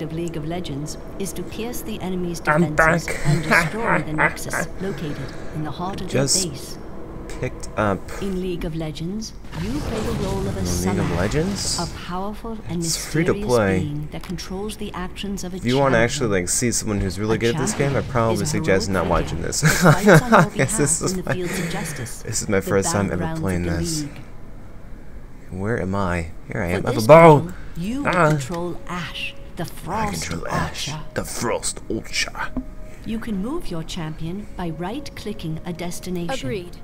of League of Legends is to pierce the enemy's I'm defenses back. and destroy the Nexus located in the heart of Just- their base. Picked up In League of Legends, you play the role of a League summoner, of Legends. a powerful and It's free to mysterious play. being that controls the actions of a If you want to actually like see someone who's really A good at this game, I champion probably suggest not watching this. that fights on your Yes, this is my, fields of justice, this is my first time ever playing this. League. Where am I? Here I am. For I have a bow. you Ah. control Ashe, the I Frost control Ashe, Archer. the Frost Archer. You can move your champion by right-clicking a destination. Agreed.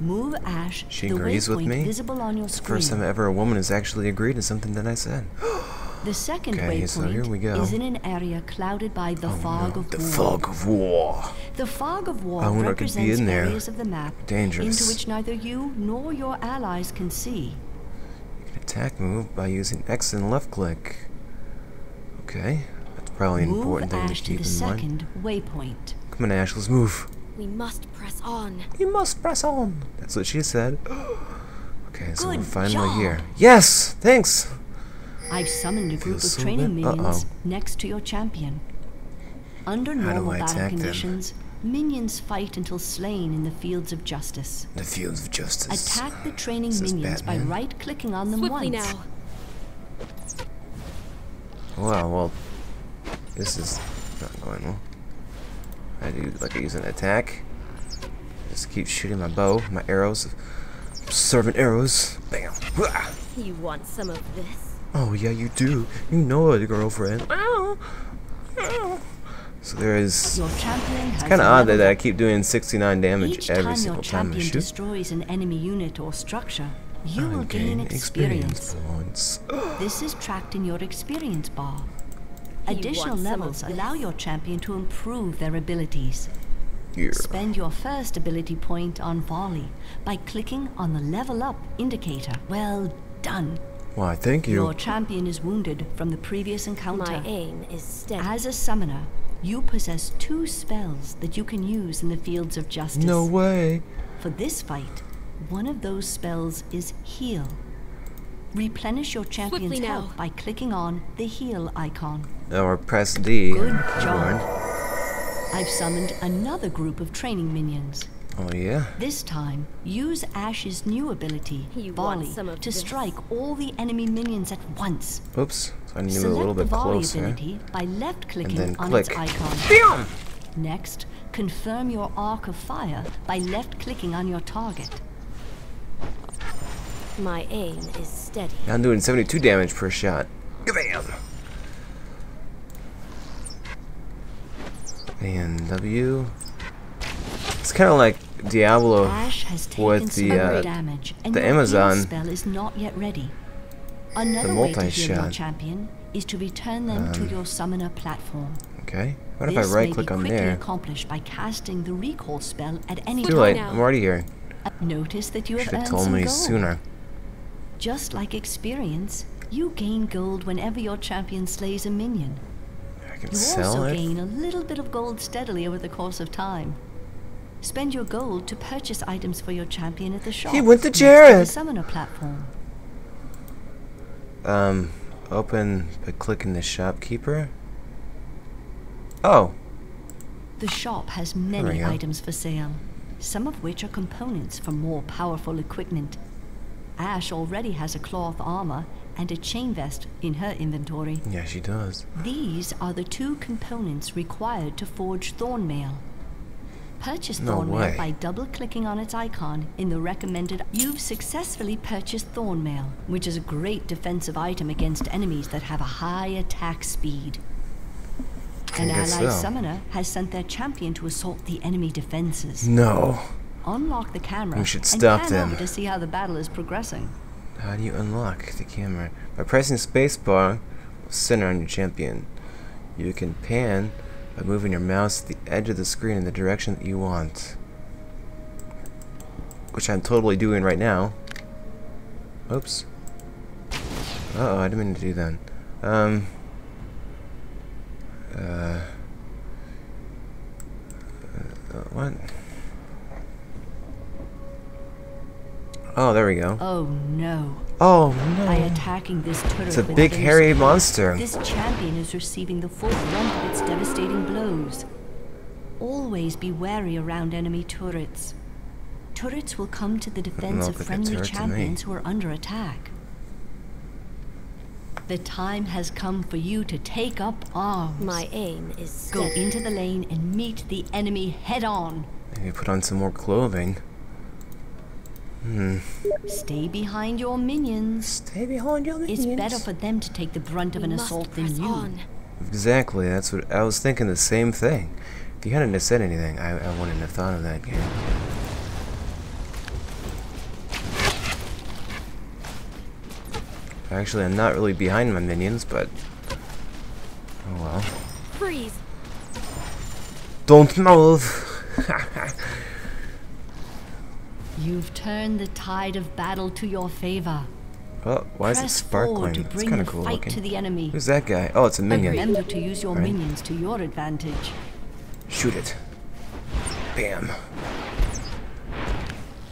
Move Ashe She to the agrees with me? visible on your It's screen. first time ever a woman has actually agreed to something that I said. The second Okay, waypoint so here we go. is in an area clouded by the oh, fog No, of the war. fog of war. The fog of war I wonder what could be represents in there. areas of the map Dangerous. into which neither you nor your allies can see. You can Attack move by using X and left click. Okay, that's probably an Move important thing Ashe to to keep the in mind. second waypoint. Come on, Ashe, let's move. We must press on. We must press on. That's what she said. okay, so we're finally job. here. Yes, thanks. I've summoned a group of so training good. minions Uh-oh. next to your champion. Under How normal battle attack them? conditions, minions fight until slain in the fields of justice. The fields of justice. Attack the training This is minions by right-clicking on them Swiftly once. now. Wow, well, this is not going well. I do like I use an attack. Just keep shooting my bow, my arrows, servant arrows. Bam. You want some of this? Oh yeah, you do. You know it, girlfriend. Ow. Ow. So there is. It's Kind of odd that I keep doing 69 damage Each every time your single time I champion shoot. destroys an enemy unit or structure, you will gain experience. points. This is tracked in your experience bar. You Additional want some of levels allow your champion to improve their abilities. Yeah. Spend your first ability point on volley by clicking on the level up indicator. Well done. Why, thank you. Your champion is wounded from the previous encounter. My aim is steady. As a summoner, you possess two spells that you can use in the fields of justice. No way. For this fight, one of those spells is heal. Replenish your champion's Swiftly now. health by clicking on the heal icon. Or press D. Good job. I've summoned another group of training minions. Oh yeah. This time, use Ashe's new ability, You Volley, to this? strike all the enemy minions at once. Oops. So I need to move Select a little the bit volley closer. ability by left-clicking then on click. its icon. Bam! Next, confirm your arc of fire by left-clicking on your target. My aim is steady. Now I'm doing 72 damage per shot. Bam! And W. It's kind of like Diablo. With the, uh, damage, and the Amazon- spell is not yet ready. Another way to heal your multi-shot. champion is to return them to your summoner platform. Okay. What if I right-click on there? accomplished by casting the recall spell at any Too late. now. I'm already here. Notice that you Should have earned told me gold. sooner. Just like experience, you gain gold whenever your champion slays a minion. I can You sell also it. gain a little bit of gold steadily over the course of time. Spend your gold to purchase items for your champion at the shop. He went to Jared. the summoner platform. Um, open by clicking the shopkeeper. Oh, The shop has many items for sale, some of which are components for more powerful equipment. Ashe already has a cloth armor and a chain vest in her inventory. yeah, she does. These are the two components required to forge Thornmail. Purchase No Thornmail way. by double-clicking on its icon in the recommended. You've successfully purchased Thornmail, which is a great defensive item against enemies that have a high attack speed. An ally so. summoner has sent their champion to assault the enemy defenses. No. Unlock the camera We should stop them. to see how the battle is progressing. How do you unlock the camera? By pressing spacebar, center on your champion. You can pan by moving your mouse to the edge of the screen in the direction that you want. Which I'm totally doing right now. Oops. Uh oh, I didn't mean to do that. Um. Uh. uh, what? Oh, there we go. Oh no. Oh no. By no. attacking this turret It's a big hairy support, monster. This champion is receiving the full brunt of its devastating blows. Always be wary around enemy turrets. Turrets will come to the defense of friendly turret to me. champions who are under attack. The time has come for you to take up arms. My aim is Go into the lane and meet the enemy head on. Maybe put on some more clothing. Hmm. Stay behind your minions. Stay behind your It's better for them to take the brunt of We an assault than you. on. Exactly, that's what I was thinking the same thing. If you hadn't have said anything, I, I wouldn't have thought of that game. Actually, I'm not really behind my minions, but... Oh well. Freeze. Don't move! You've turned the tide of battle to your favor. oh, why is it Press forward sparkling? to It's bring kind the of cool fight looking. to the enemy. Who's that guy? Oh, it's a And minion. remember to use your Right. minions to your advantage. Shoot it. Bam.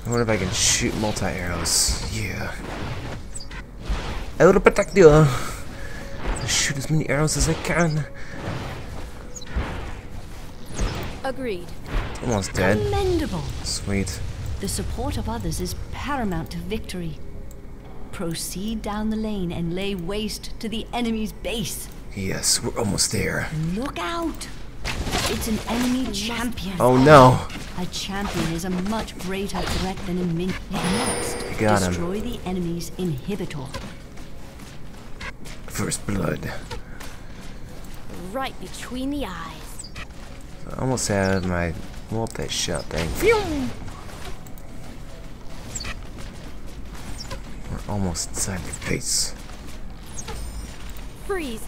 I wonder if I can shoot multi arrows. Yeah. I will protect you. I'll shoot as many arrows as I can. Agreed. Almost dead. Commendable. Sweet. The support of others is paramount to victory. Proceed down the lane and lay waste to the enemy's base. Yes, we're almost there. Look out! It's an enemy champion. Oh no. A champion is a much greater threat than a minion. Next, got him. destroy the enemy's inhibitor. First blood. Right between the eyes. I almost have my multi shot thing. We're almost inside the base. Freeze.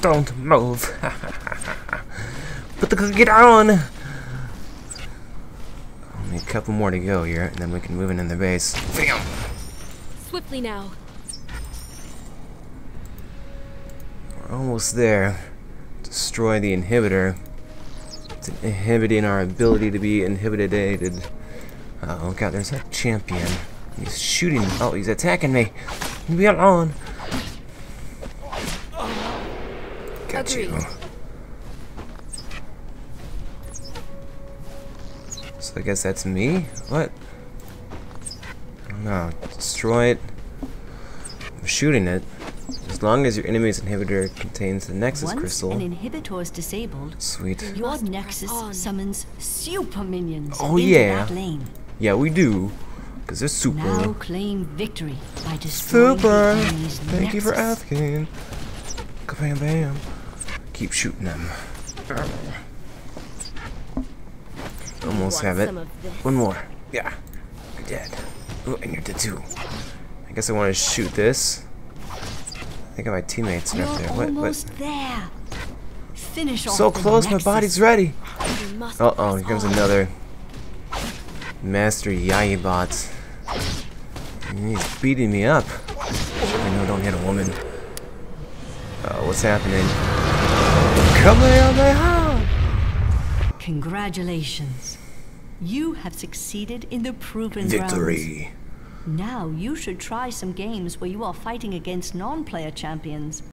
Don't move. Put the cookie on. Only a couple more to go here, and then we can move in in the base. Bam! Swiftly now. We're almost there. Destroy the inhibitor. It's inhibiting our ability to be inhibited. Oh god, there's a champion. He's shooting. Oh, he's attacking me. Leave me alone. Got you. So I guess that's me? What? I don't know. Destroy it. I'm shooting it. As long as your enemy's inhibitor contains the Nexus Once crystal. an inhibitor is disabled, Sweet. your Nexus summons super minions Oh, into yeah. that lane. Yeah, we do. Because they're super. Now claim victory by destroying Super! the enemy's Thank you for Nexus. asking. Bam bam. Keep shooting them. Almost have it. some of this? One more. Yeah. You're dead. Ooh, and you're dead too. I guess I want to shoot this. I think my teammates are up there. What? What? there. Finish off So the close, my body's ready. Uh oh, here comes on. another Master Yi bot. And He's beating me up. I know, don't hit a woman. Uh, what's happening? Kamehameha! Congratulations. You have succeeded in the proven. Victory. Now you should try some games where you are fighting against non-player champions.